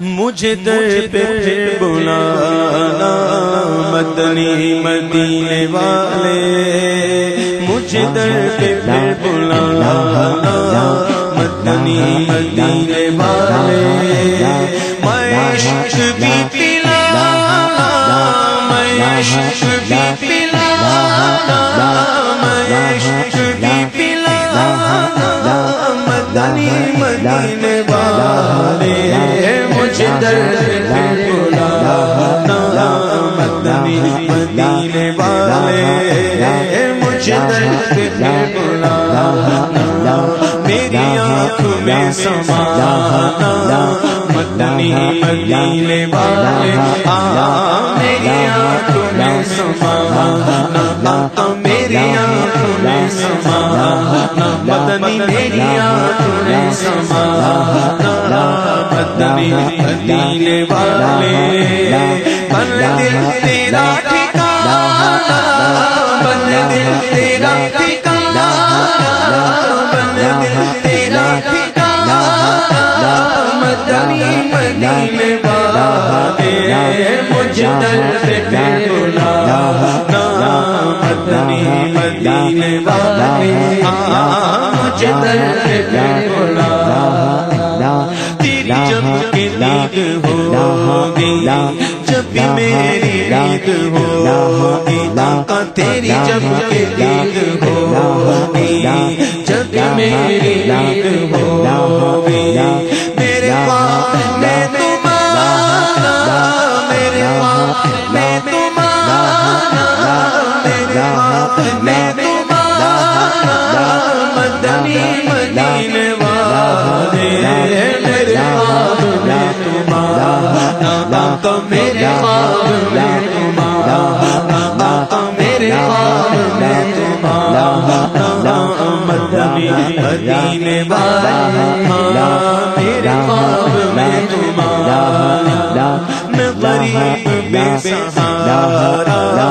مجھے در پہ بلانا مدنی مدینے والے۔ مجھے در پہ بلانا مدنی مدینے والے۔ میں عشق بھی پلا میں عشق بھی پلا میں عشق بھی پلا مدینے والے مجھے درد بلا مدنی مدینے والے۔ مجھے درد بلا میری آنکھ میں سمانا۔ مدنی مدینے والے۔ میری آنکھ میں سمانا۔ میری آنکھ مدنی میری آنکھ سمانا مدنی مدینے والے بن دل تیرا ٹھکانا بن دل تیرا ٹھکانا بن دل تیرا ٹھکانا مدنی مدینے والے۔ مجھے درد بلا تیری جب کے دید ہوگی جب بھی میری عید ہوگی کا تیری جب کے دید ہوگی جب بھی میری ہوگی مدینے والے میرے خواب میں تمہارا نام تو میرے خواب میں تمہارا نام تو میرے خواب میں تمہارا مدنی مدینے والے میرے خواب میں تمہارا میں غریب بے سہارا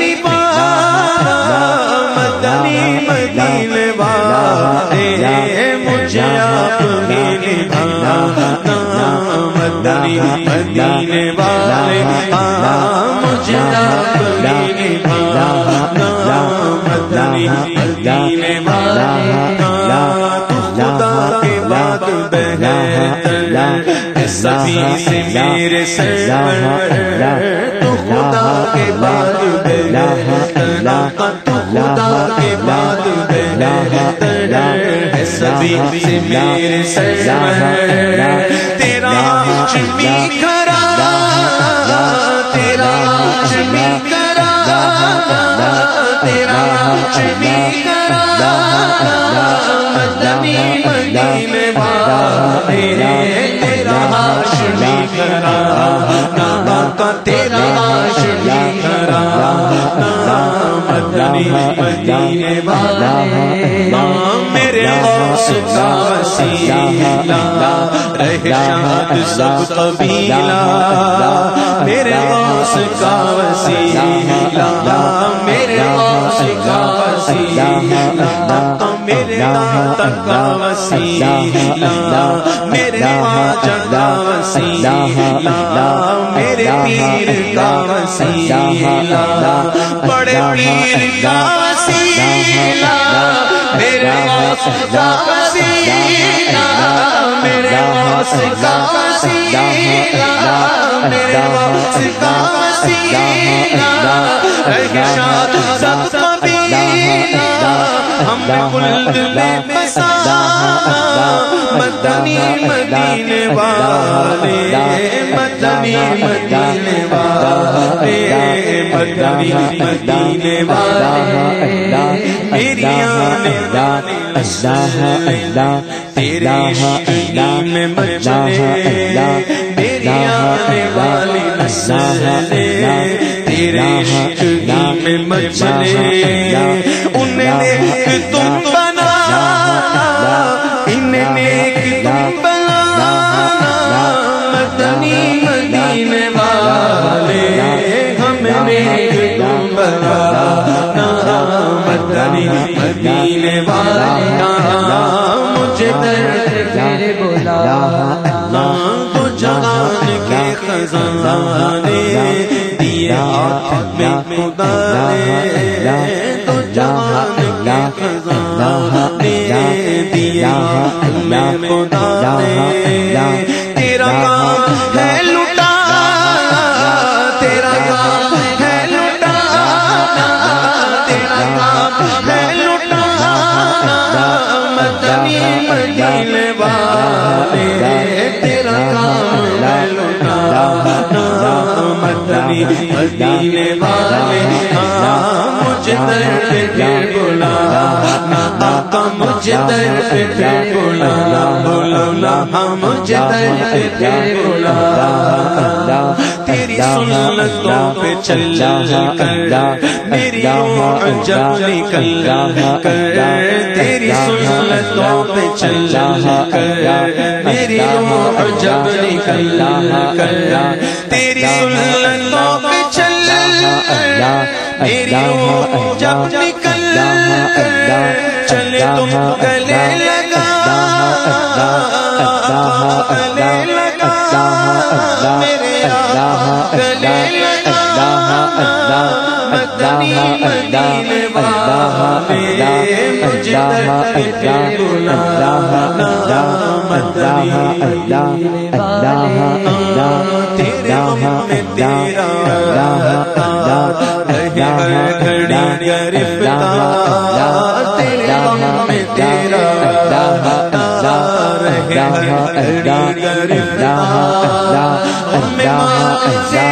مدینے والے مجھے آپ کی مدنی مدینے والے خدا کے بعد بہتر سبھی سے میرے سرور تو خدا کے بعد بہتر تو خدا کے بعد بہتر سبھی سے میرے سرور چمی کرا تیرا چمی کرا تیرا چمی کرا مدنی مدینے والے تیرا ہاشمی کرا ناما کا تیرا ہاشمی کرا مدنی مدینے والے میرے وسیلہ رہ شاد سب قبیلہ میرے غوث کا وسیلہ میرے غوث کا وسیلہ میرے داتا کا وسیلہ میرے خواجہ کا وسیلہ میرے پیر کا وسیلہ بڑے پیر کا وسیلہ میرے غوث کا وسیلہ میرے غوث کا ہم خلد میں بسا مدنی مدینے والے مدنی مدینے والے مدنی مدینے والے میری آنے اللہ اللہ تیرے عشق تیرے عشق مچلے انہیں نیک تم بنا انہیں نیک تم بنا مدنی مدینے والے ہمیں نیک تم بنا مدنی مدینے والے مجھے درد میرے بولا تو جہان کے خزانے دیے ہاتھ میں خدا نے تو جہان کے خزانے دیے ہاتھ میں خدا نے تیرا مجھے بولا بولا مجھے بولا تیری سنتوں پہ چل کر میری جب نکل کر تیری سنتوں پہ چل کر میری جب نکل کر تیری سنتوں پہ چل میری جب گلے لگا گلے میرے گلے لگا مدنی مدینے والے مجھے در رہے ہر گھڑی گرفتار ہمیں ماں سے